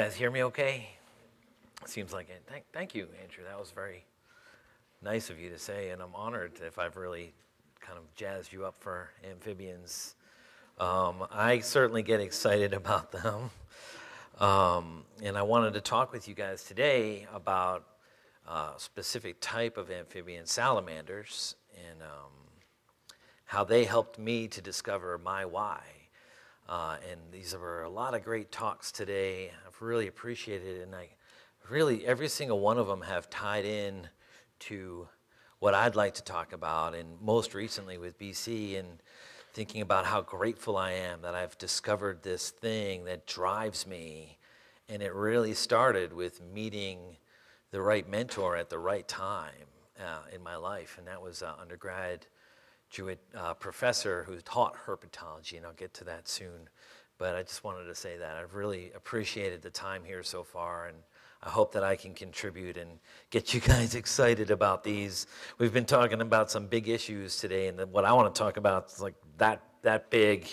guys hear me okay? Seems like it. Thank, thank you, Andrew. That was very nice of you to say, and I'm honored if I've really kind of jazzed you up for amphibians. Um, I certainly get excited about them. Um, and I wanted to talk with you guys today about a specific type of amphibian salamanders and um, how they helped me to discover my why. Uh, and these were a lot of great talks today. I've really appreciated it, and I really every single one of them have tied in to what I'd like to talk about, and most recently with BC and thinking about how grateful I am that I've discovered this thing that drives me. And it really started with meeting the right mentor at the right time uh, in my life, and that was uh, undergrad Jewett uh, professor who taught herpetology, and I'll get to that soon. But I just wanted to say that I've really appreciated the time here so far, and I hope that I can contribute and get you guys excited about these. We've been talking about some big issues today, and what I want to talk about is like that that big,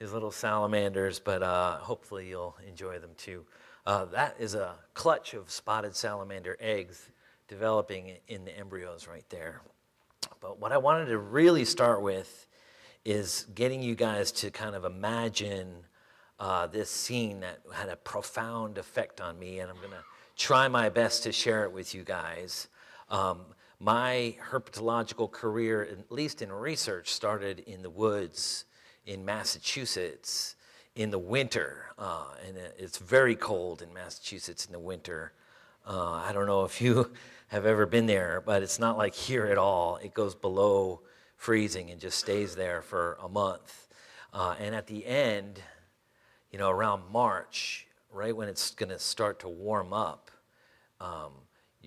is little salamanders. But uh, hopefully you'll enjoy them too. Uh, that is a clutch of spotted salamander eggs developing in the embryos right there. But what I wanted to really start with is getting you guys to kind of imagine uh, this scene that had a profound effect on me, and I'm going to try my best to share it with you guys. Um, my herpetological career, at least in research, started in the woods in Massachusetts in the winter, uh, and it's very cold in Massachusetts in the winter. Uh, I don't know if you have ever been there, but it's not like here at all. It goes below freezing and just stays there for a month. Uh, and at the end, you know, around March, right when it's going to start to warm up, um,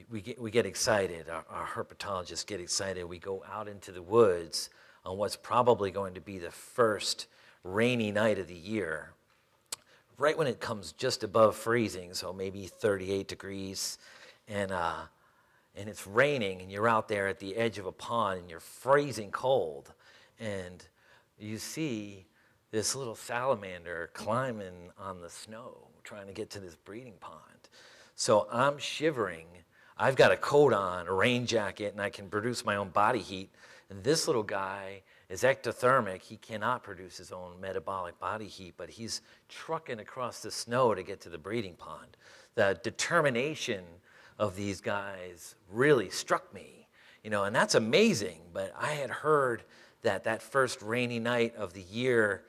we, get, we get excited. Our, our herpetologists get excited. We go out into the woods on what's probably going to be the first rainy night of the year. Right when it comes just above freezing, so maybe 38 degrees, and uh, and it's raining and you're out there at the edge of a pond and you're freezing cold and you see this little salamander climbing on the snow trying to get to this breeding pond. So I'm shivering. I've got a coat on, a rain jacket, and I can produce my own body heat. And this little guy is ectothermic. He cannot produce his own metabolic body heat, but he's trucking across the snow to get to the breeding pond. The determination of these guys really struck me, you know, and that's amazing. But I had heard that that first rainy night of the year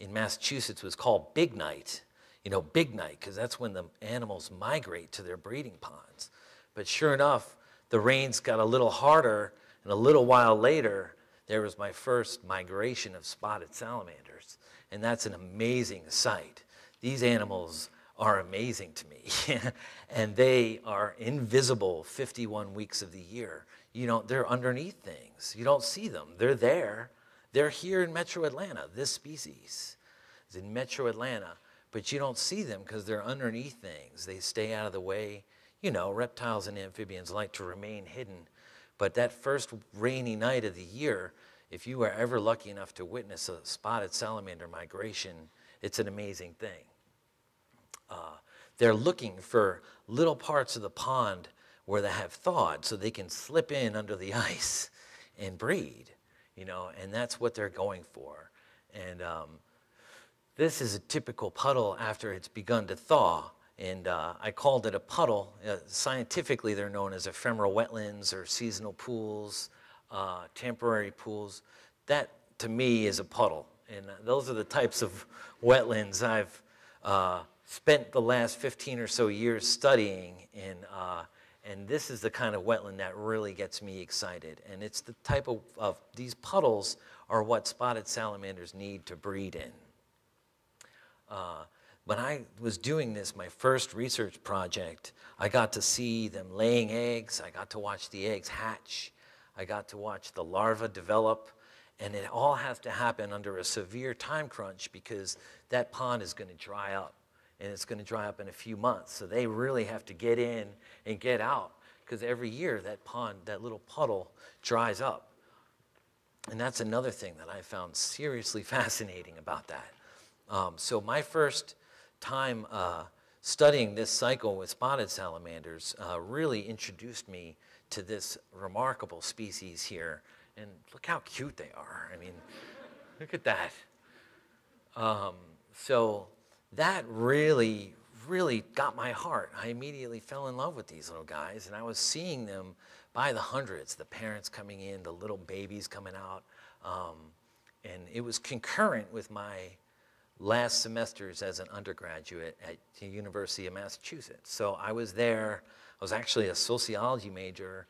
in Massachusetts was called Big Night, you know, Big Night, because that's when the animals migrate to their breeding ponds. But sure enough, the rains got a little harder, and a little while later, there was my first migration of spotted salamanders. And that's an amazing sight. These animals are amazing to me. and they are invisible 51 weeks of the year. You know, they're underneath things. You don't see them. They're there. They're here in metro Atlanta. This species is in metro Atlanta, but you don't see them because they're underneath things. They stay out of the way. You know, reptiles and amphibians like to remain hidden. But that first rainy night of the year, if you are ever lucky enough to witness a spotted salamander migration, it's an amazing thing. Uh, they're looking for little parts of the pond where they have thawed so they can slip in under the ice and breed, you know, and that's what they're going for. And um, this is a typical puddle after it's begun to thaw. And uh, I called it a puddle. Uh, scientifically, they're known as ephemeral wetlands or seasonal pools, uh, temporary pools. That, to me, is a puddle. And uh, those are the types of wetlands I've uh, spent the last 15 or so years studying, and, uh, and this is the kind of wetland that really gets me excited. And it's the type of, of these puddles are what spotted salamanders need to breed in. Uh, when I was doing this, my first research project, I got to see them laying eggs. I got to watch the eggs hatch. I got to watch the larvae develop. And it all has to happen under a severe time crunch because that pond is going to dry up and it's going to dry up in a few months. So they really have to get in and get out because every year that pond, that little puddle dries up. And that's another thing that I found seriously fascinating about that. Um, so my first time uh, studying this cycle with spotted salamanders uh, really introduced me to this remarkable species here. And look how cute they are. I mean, look at that. Um, so that really, really got my heart. I immediately fell in love with these little guys, and I was seeing them by the hundreds the parents coming in, the little babies coming out. Um, and it was concurrent with my last semesters as an undergraduate at the University of Massachusetts. So I was there, I was actually a sociology major,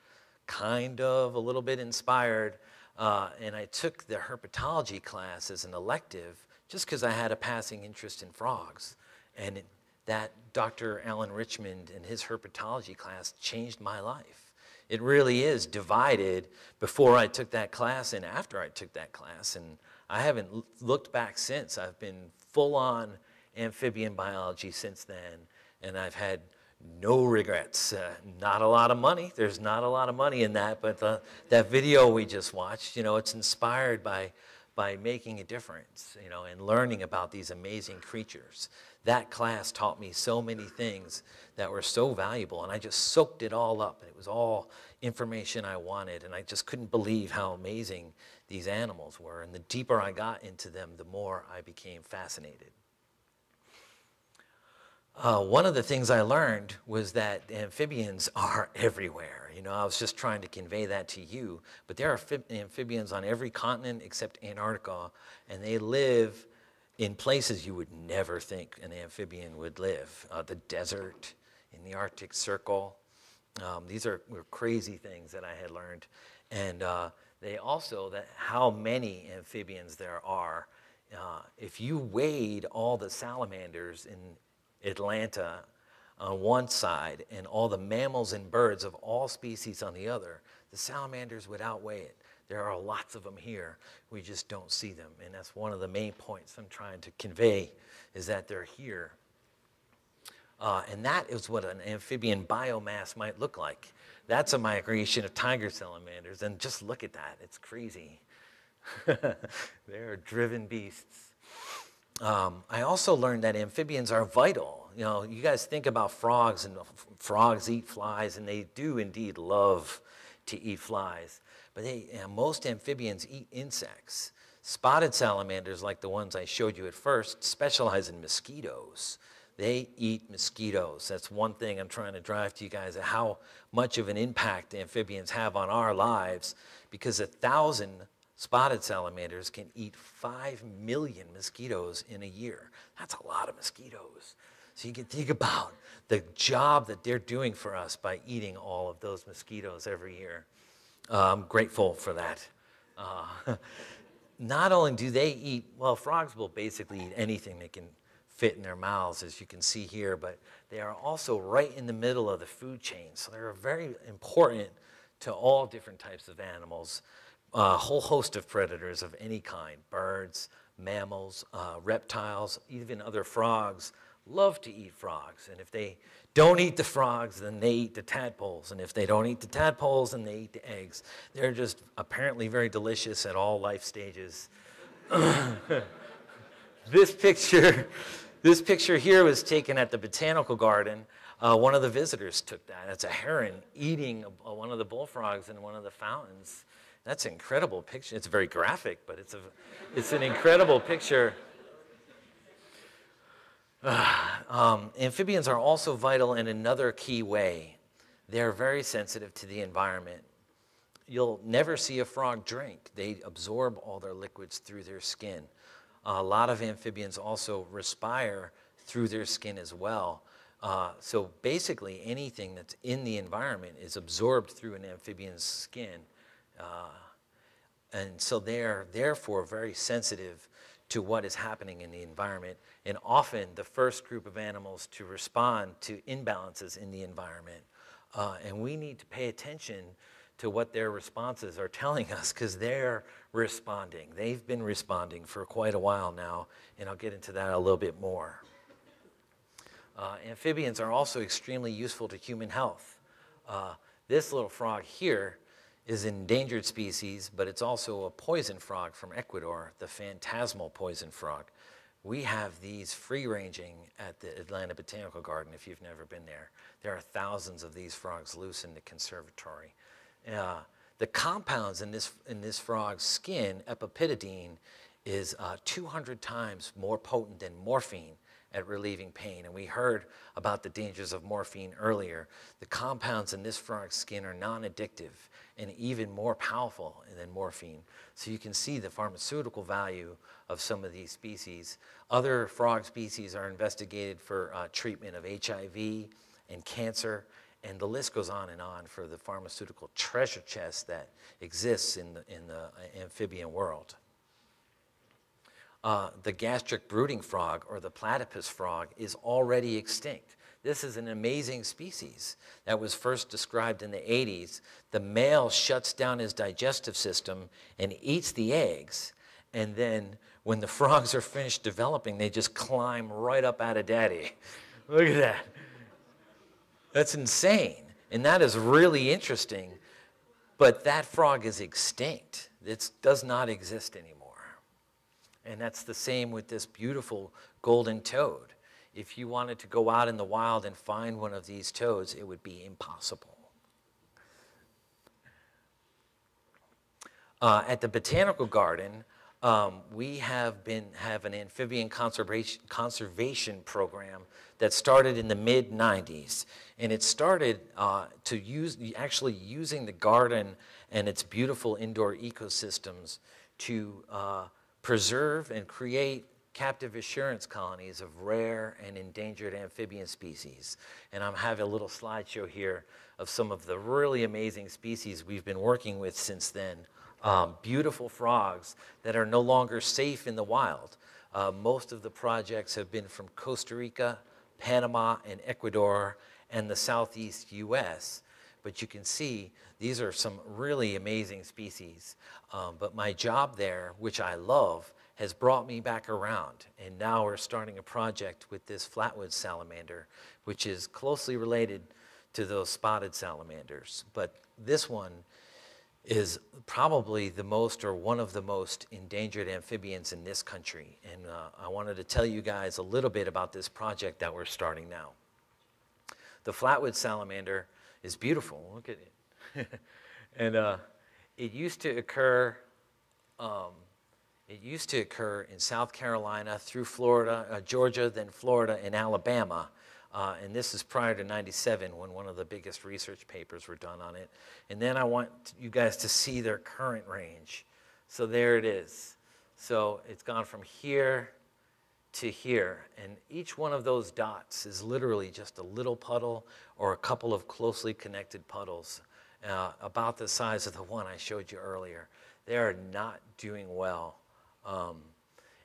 kind of a little bit inspired, uh, and I took the herpetology class as an elective just because I had a passing interest in frogs. And it, that Dr. Alan Richmond and his herpetology class changed my life. It really is divided before I took that class and after I took that class. And I haven't looked back since. I've been full on amphibian biology since then, and I've had no regrets. Uh, not a lot of money. There's not a lot of money in that, but the, that video we just watched, you know, it's inspired by by making a difference, you know, and learning about these amazing creatures. That class taught me so many things that were so valuable, and I just soaked it all up. It was all information I wanted, and I just couldn't believe how amazing these animals were. And the deeper I got into them, the more I became fascinated. Uh, one of the things I learned was that amphibians are everywhere. You know, I was just trying to convey that to you, but there are amphibians on every continent except Antarctica, and they live in places you would never think an amphibian would live. Uh, the desert, in the Arctic Circle. Um, these are crazy things that I had learned. And uh, they also, that how many amphibians there are. Uh, if you weighed all the salamanders in Atlanta on one side and all the mammals and birds of all species on the other, the salamanders would outweigh it. There are lots of them here. We just don't see them. And that's one of the main points I'm trying to convey is that they're here. Uh, and that is what an amphibian biomass might look like. That's a migration of tiger salamanders. And just look at that. It's crazy. They're driven beasts. Um, I also learned that amphibians are vital. You know, you guys think about frogs, and frogs eat flies, and they do indeed love to eat flies. But they, you know, most amphibians eat insects. Spotted salamanders, like the ones I showed you at first, specialize in mosquitoes. They eat mosquitoes. That's one thing I'm trying to drive to you guys how much of an impact amphibians have on our lives because a thousand Spotted salamanders can eat 5 million mosquitoes in a year. That's a lot of mosquitoes. So you can think about the job that they're doing for us by eating all of those mosquitoes every year. Uh, I'm grateful for that. Uh, not only do they eat, well, frogs will basically eat anything they can fit in their mouths, as you can see here, but they are also right in the middle of the food chain. So they're very important to all different types of animals a whole host of predators of any kind birds, mammals, uh, reptiles, even other frogs love to eat frogs. And if they don't eat the frogs, then they eat the tadpoles. And if they don't eat the tadpoles, then they eat the eggs. They're just apparently very delicious at all life stages. this picture, this picture here was taken at the botanical garden. Uh, one of the visitors took that. It's a heron eating a, one of the bullfrogs in one of the fountains. That's an incredible picture. It's very graphic, but it's, a, it's an incredible picture. um, amphibians are also vital in another key way. They're very sensitive to the environment. You'll never see a frog drink. They absorb all their liquids through their skin. A lot of amphibians also respire through their skin as well. Uh, so basically, anything that's in the environment is absorbed through an amphibian's skin. Uh, and so they're therefore very sensitive to what is happening in the environment and often the first group of animals to respond to imbalances in the environment. Uh, and we need to pay attention to what their responses are telling us because they're responding. They've been responding for quite a while now, and I'll get into that a little bit more. Uh, amphibians are also extremely useful to human health. Uh, this little frog here is an endangered species, but it's also a poison frog from Ecuador, the phantasmal poison frog. we have these free ranging at the Atlanta Botanical Garden if you've never been there. There are thousands of these frogs loose in the conservatory. Uh, the compounds in this, in this frog's skin, epibatidine, is uh, 200 times more potent than morphine at relieving pain. And we heard about the dangers of morphine earlier. The compounds in this frog's skin are non addictive and even more powerful than morphine. So you can see the pharmaceutical value of some of these species. Other frog species are investigated for uh, treatment of HIV and cancer, and the list goes on and on for the pharmaceutical treasure chest that exists in the, in the uh, amphibian world. Uh, the gastric brooding frog or the platypus frog is already extinct. This is an amazing species that was first described in the 80s. The male shuts down his digestive system and eats the eggs. And then when the frogs are finished developing, they just climb right up out of daddy. Look at that. That's insane. And that is really interesting. But that frog is extinct. It does not exist anymore. And that's the same with this beautiful golden toad. If you wanted to go out in the wild and find one of these toads, it would be impossible. Uh, at the botanical garden, um, we have been have an amphibian conservation conservation program that started in the mid 90s, and it started uh, to use actually using the garden and its beautiful indoor ecosystems to uh, preserve and create captive assurance colonies of rare and endangered amphibian species. And I'm having a little slideshow here of some of the really amazing species we've been working with since then. Um, beautiful frogs that are no longer safe in the wild. Uh, most of the projects have been from Costa Rica, Panama, and Ecuador, and the southeast US. But you can see these are some really amazing species. Um, but my job there, which I love, has brought me back around. And now we're starting a project with this flatwood salamander, which is closely related to those spotted salamanders. But this one is probably the most or one of the most endangered amphibians in this country. And uh, I wanted to tell you guys a little bit about this project that we're starting now. The flatwood salamander is beautiful. Look at it. and uh, it used to occur. Um, it used to occur in South Carolina through Florida, uh, Georgia, then Florida and Alabama. Uh, and this is prior to 97 when one of the biggest research papers were done on it. And then I want you guys to see their current range. So there it is. So it's gone from here to here. And each one of those dots is literally just a little puddle or a couple of closely connected puddles, uh, about the size of the one I showed you earlier. They are not doing well. Um,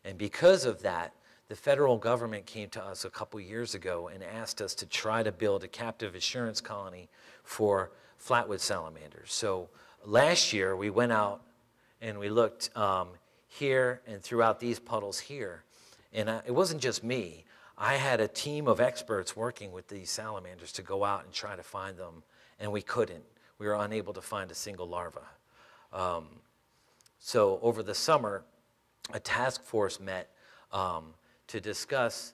and because of that, the federal government came to us a couple years ago and asked us to try to build a captive assurance colony for flatwood salamanders. So last year we went out and we looked um, here and throughout these puddles here. And I, it wasn't just me. I had a team of experts working with these salamanders to go out and try to find them, and we couldn't. We were unable to find a single larva. Um, so over the summer, a task force met um, to discuss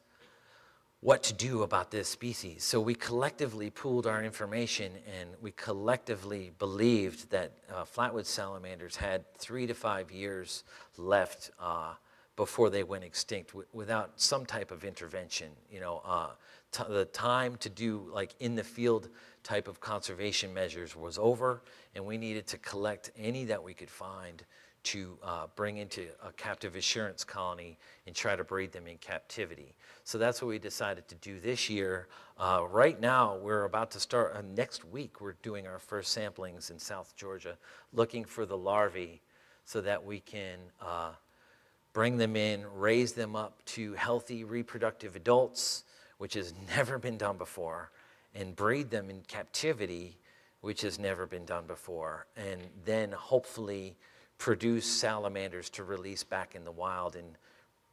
what to do about this species. So we collectively pooled our information and we collectively believed that uh, flatwood salamanders had three to five years left uh, before they went extinct without some type of intervention. You know, uh, the time to do like in the field type of conservation measures was over, and we needed to collect any that we could find to uh, bring into a captive assurance colony and try to breed them in captivity. So that's what we decided to do this year. Uh, right now, we're about to start, uh, next week, we're doing our first samplings in South Georgia, looking for the larvae so that we can uh, bring them in, raise them up to healthy reproductive adults, which has never been done before, and breed them in captivity, which has never been done before, and then hopefully produce salamanders to release back in the wild in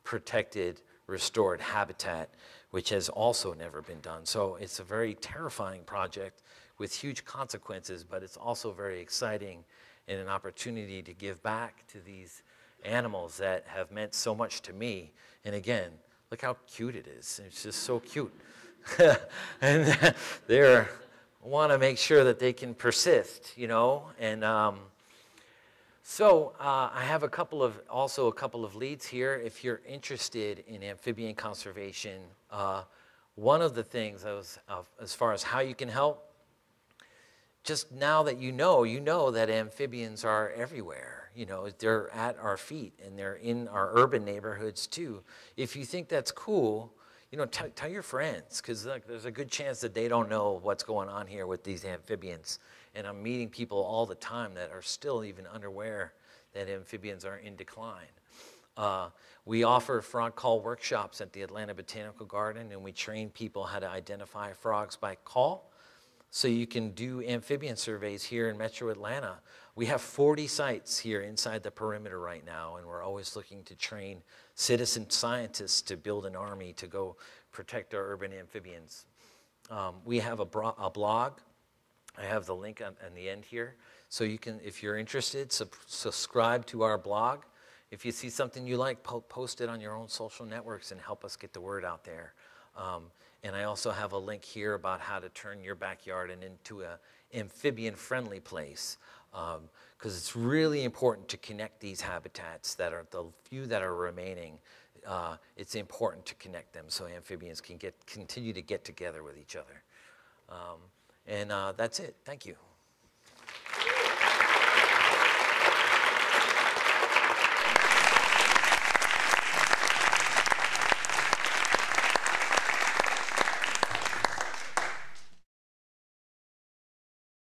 protected, restored habitat, which has also never been done. So it's a very terrifying project with huge consequences, but it's also very exciting and an opportunity to give back to these animals that have meant so much to me. And again, look how cute it is. It's just so cute. and they're want to make sure that they can persist, you know. And um, so uh, I have a couple of also a couple of leads here. If you're interested in amphibian conservation, uh, one of the things was, uh, as far as how you can help, just now that you know, you know that amphibians are everywhere. You know, they're at our feet and they're in our urban neighborhoods too. If you think that's cool, you know, tell, your friends because there's a good chance that they don't know what's going on here with these amphibians. And I'm meeting people all the time that are still even unaware that amphibians are in decline. Uh, we offer frog call workshops at the Atlanta Botanical Garden, and we train people how to identify frogs by call. So you can do amphibian surveys here in Metro Atlanta. We have 40 sites here inside the perimeter right now, and we're always looking to train citizen scientists to build an army to go protect our urban amphibians. Um, we have a, a, blog. I have the link on, on, the end here. So you can, if you're interested, sub subscribe to our blog. If you see something you like, po post it on your own social networks and help us get the word out there. Um, and I also have a link here about how to turn your backyard into an amphibian-friendly place because um, it's really important to connect these habitats that are the few that are remaining. Uh, it's important to connect them so amphibians can get continue to get together with each other. Um, and uh, that's it. Thank you.